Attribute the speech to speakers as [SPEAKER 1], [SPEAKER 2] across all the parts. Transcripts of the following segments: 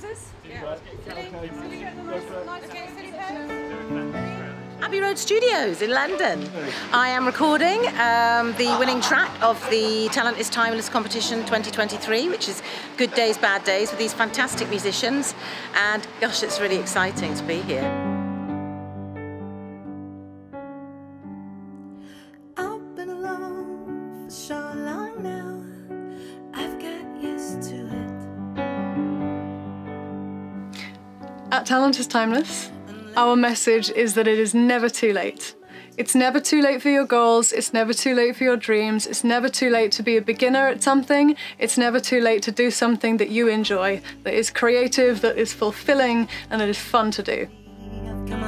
[SPEAKER 1] poses?
[SPEAKER 2] Abbey Road Studios in London. I am recording um, the winning track of the Talent is Timeless competition 2023, which is Good Days, Bad Days, with these fantastic musicians. And gosh, it's really exciting to be here.
[SPEAKER 1] Talent is Timeless, our message is that it is never too late. It's never too late for your goals, it's never too late for your dreams, it's never too late to be a beginner at something, it's never too late to do something that you enjoy, that is creative, that is fulfilling, and that is fun to do.
[SPEAKER 3] I've come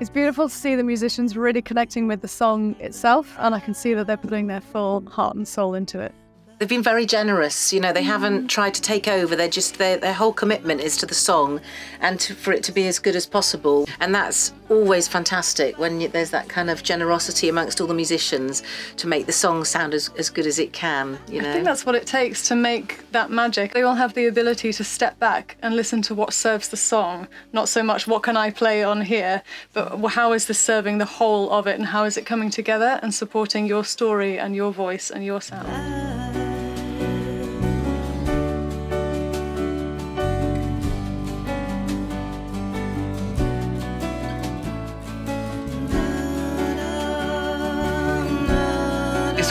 [SPEAKER 1] It's beautiful to see the musicians really connecting with the song itself, and I can see that they're putting their full heart and soul into it.
[SPEAKER 2] They've been very generous. You know, they mm. haven't tried to take over. They're just their their whole commitment is to the song, and to, for it to be as good as possible. And that's always fantastic when you, there's that kind of generosity amongst all the musicians to make the song sound as, as good as it can. You know.
[SPEAKER 1] I think that's what it takes to make that magic. They all have the ability to step back and listen to what serves the song, not so much what can I play on here, but how is this serving the whole of it and how is it coming together and supporting your story and your voice and your sound.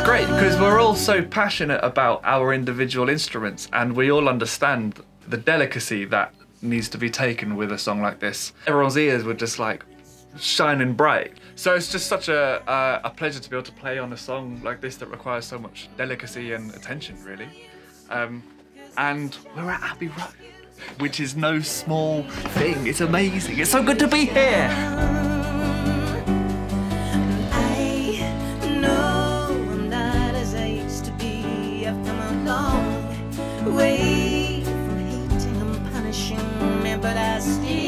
[SPEAKER 4] Great because we're all so passionate about our individual instruments and we all understand the delicacy that needs to be taken with a song like this. Everyone's ears were just like shining bright. So it's just such a, uh, a pleasure to be able to play on a song like this that requires so much delicacy and attention, really. Um, and we're at Abbey Road, which is no small thing. It's amazing. It's so good to be here.
[SPEAKER 3] Long way from hating and punishing me, but I still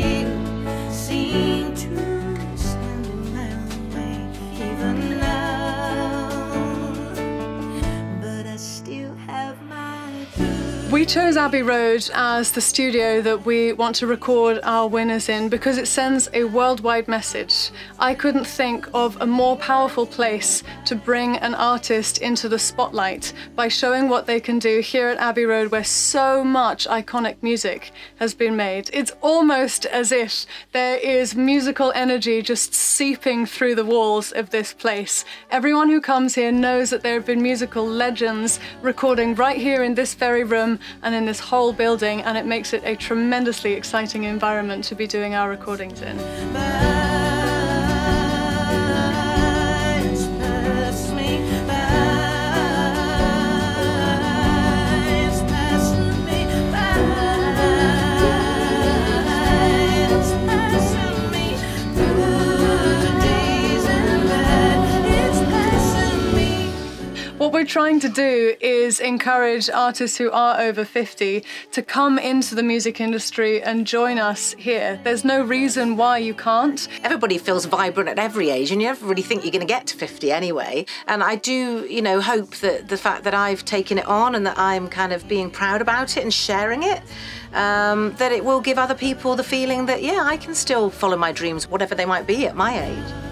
[SPEAKER 1] We chose Abbey Road as the studio that we want to record our winners in because it sends a worldwide message. I couldn't think of a more powerful place to bring an artist into the spotlight by showing what they can do here at Abbey Road where so much iconic music has been made. It's almost as if there is musical energy just seeping through the walls of this place. Everyone who comes here knows that there have been musical legends recording right here in this very room and in this whole building, and it makes it a tremendously exciting environment to be doing our recordings in. We're trying to do is encourage artists who are over 50 to come into the music industry and join us here. There's no reason why you can't.
[SPEAKER 2] Everybody feels vibrant at every age, and you never really think you're going to get to 50 anyway. And I do, you know, hope that the fact that I've taken it on and that I'm kind of being proud about it and sharing it, um, that it will give other people the feeling that, yeah, I can still follow my dreams, whatever they might be at my age.